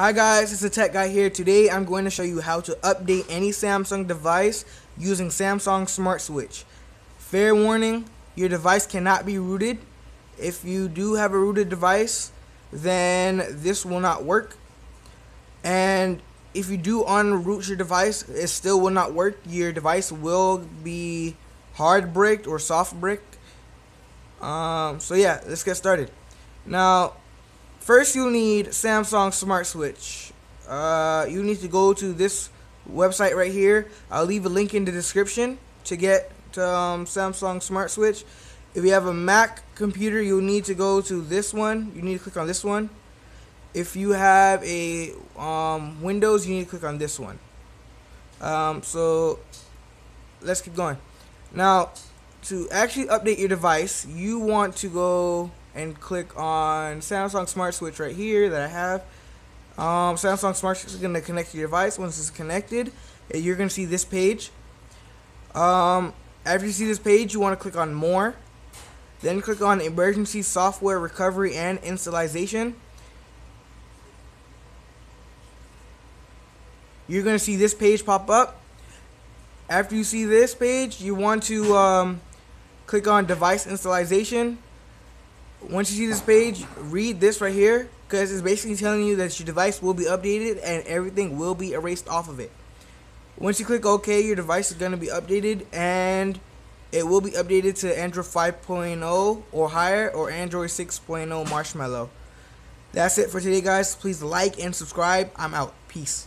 Hi guys, it's the Tech Guy here. Today I'm going to show you how to update any Samsung device using Samsung Smart Switch. Fair warning, your device cannot be rooted. If you do have a rooted device, then this will not work. And if you do unroot your device, it still will not work. Your device will be hard bricked or soft bricked. Um, so yeah, let's get started. Now, First, you'll need Samsung Smart Switch. Uh, you need to go to this website right here. I'll leave a link in the description to get to um, Samsung Smart Switch. If you have a Mac computer, you'll need to go to this one. You need to click on this one. If you have a um, Windows, you need to click on this one. Um, so let's keep going. Now, to actually update your device, you want to go and click on Samsung Smart Switch right here that I have. Um, Samsung Smart Switch is going to connect to your device. Once it's connected, eh, you're going to see this page. Um, after you see this page, you want to click on More. Then click on Emergency Software Recovery and Installation. You're going to see this page pop up. After you see this page, you want to um, click on Device Installation once you see this page, read this right here because it's basically telling you that your device will be updated and everything will be erased off of it. Once you click OK, your device is going to be updated and it will be updated to Android 5.0 or higher or Android 6.0 Marshmallow. That's it for today, guys. Please like and subscribe. I'm out. Peace.